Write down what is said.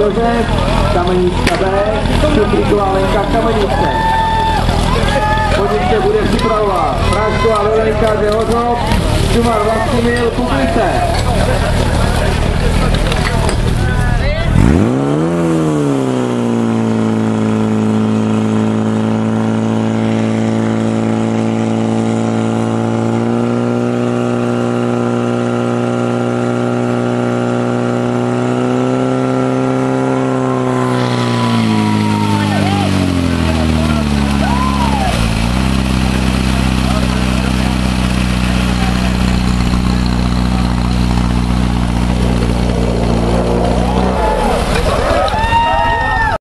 Josef Kamenička B, Šuplíková Lenka Kamenička. Po bude připravovat Prášková Lenka Dehozov, Šumar Vlastimil Publice.